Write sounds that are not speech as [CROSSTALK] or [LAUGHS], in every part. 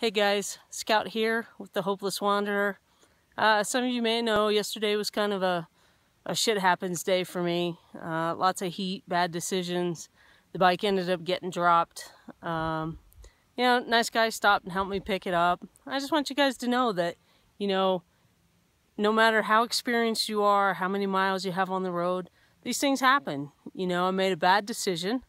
Hey guys, Scout here with the Hopeless Wanderer. Uh, some of you may know yesterday was kind of a, a shit happens day for me. Uh, lots of heat, bad decisions. The bike ended up getting dropped. Um, you know, nice guy stopped and helped me pick it up. I just want you guys to know that, you know, no matter how experienced you are, how many miles you have on the road, these things happen. You know, I made a bad decision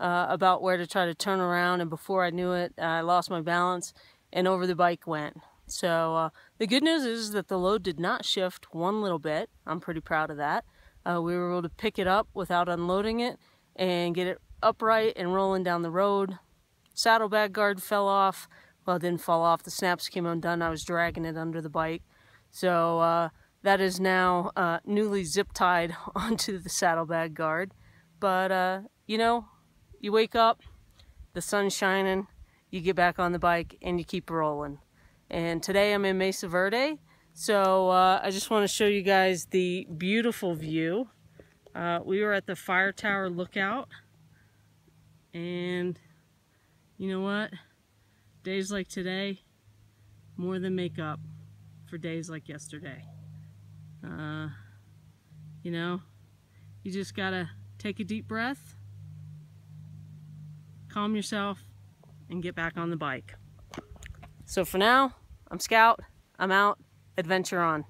uh, about where to try to turn around and before I knew it, I lost my balance and over the bike went. So uh, the good news is that the load did not shift one little bit. I'm pretty proud of that. Uh, we were able to pick it up without unloading it and get it upright and rolling down the road. Saddlebag guard fell off. Well, it didn't fall off. The snaps came undone. I was dragging it under the bike. So uh, that is now uh, newly zip tied [LAUGHS] onto the saddlebag guard. But, uh, you know, you wake up, the sun's shining, you get back on the bike and you keep rolling. And today I'm in Mesa Verde. So uh, I just want to show you guys the beautiful view. Uh, we were at the fire tower lookout. And you know what? Days like today more than make up for days like yesterday. Uh, you know, you just gotta take a deep breath, calm yourself, and get back on the bike. So for now, I'm Scout, I'm out, adventure on.